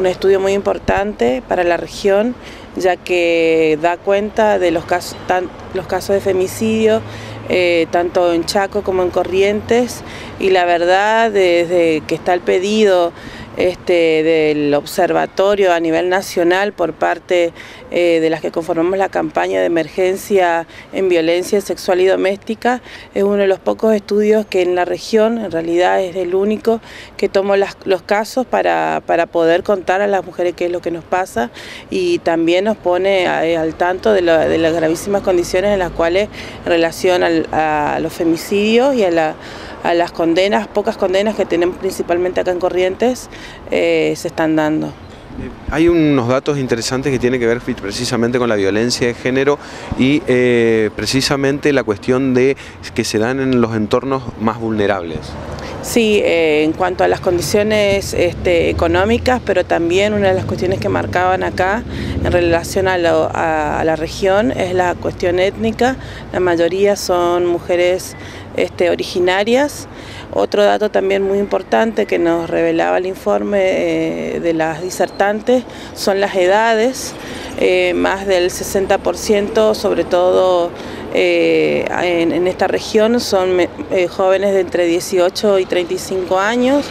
un estudio muy importante para la región, ya que da cuenta de los casos, los casos de femicidio, eh, tanto en Chaco como en Corrientes, y la verdad, desde que está el pedido este, del observatorio a nivel nacional por parte eh, de las que conformamos la campaña de emergencia en violencia sexual y doméstica. Es uno de los pocos estudios que en la región, en realidad es el único, que tomó los casos para, poder contar a las mujeres qué es lo que nos pasa y también nos pone al tanto de, las gravísimas condiciones en las cuales en relación a los femicidios y a la a las condenas, pocas condenas que tenemos principalmente acá en Corrientes, eh, se están dando. Hay unos datos interesantes que tienen que ver precisamente con la violencia de género y eh, precisamente la cuestión de que se dan en los entornos más vulnerables. Sí, eh, en cuanto a las condiciones este, económicas, pero también una de las cuestiones que marcaban acá en relación a, la región es la cuestión étnica. La mayoría son mujeres este, originarias. Otro dato también muy importante que nos revelaba el informe eh, de las disertantes son las edades, eh, más del 60%, sobre todo eh, en, esta región, son jóvenes de entre 18 y 35 años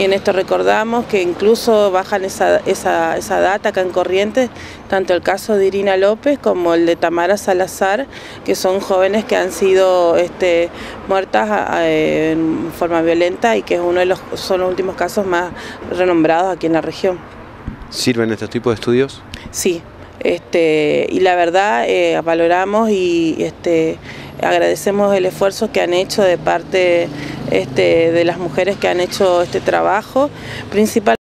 y en esto recordamos que incluso bajan esa, esa, data acá en Corrientes, tanto el caso de Irina López como el de Tamara Salazar, que son jóvenes que han sido este, muertas en forma violenta y que es uno de los, son los últimos casos más renombrados aquí en la región. ¿Sirven estos tipos de estudios? Sí, este, y la verdad eh, valoramos y este, agradecemos el esfuerzo que han hecho de parte este, de las mujeres que han hecho este trabajo, principalmente